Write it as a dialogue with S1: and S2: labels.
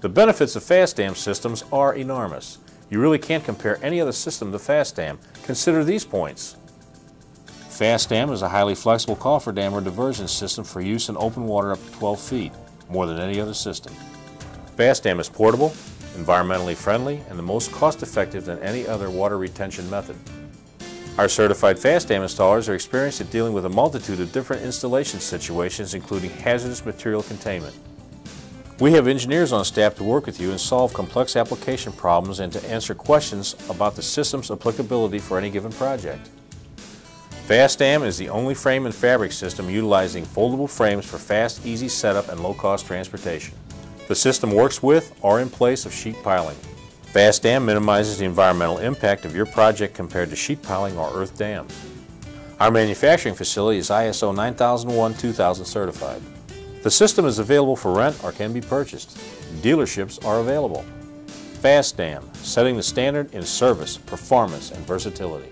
S1: The benefits of FastDam systems are enormous. You really can't compare any other system to FastDam. Consider these points. FastDam is a highly flexible coffer dam or diversion system for use in open water up to 12 feet, more than any other system. FastDam is portable, environmentally friendly, and the most cost-effective than any other water retention method. Our certified FastDam installers are experienced at dealing with a multitude of different installation situations, including hazardous material containment. We have engineers on staff to work with you and solve complex application problems and to answer questions about the system's applicability for any given project. FastDam is the only frame and fabric system utilizing foldable frames for fast, easy setup and low-cost transportation. The system works with or in place of sheet piling. FastDam minimizes the environmental impact of your project compared to sheet piling or earth dams. Our manufacturing facility is ISO 9001-2000 certified. The system is available for rent or can be purchased. Dealerships are available. FastDam, setting the standard in service, performance, and versatility.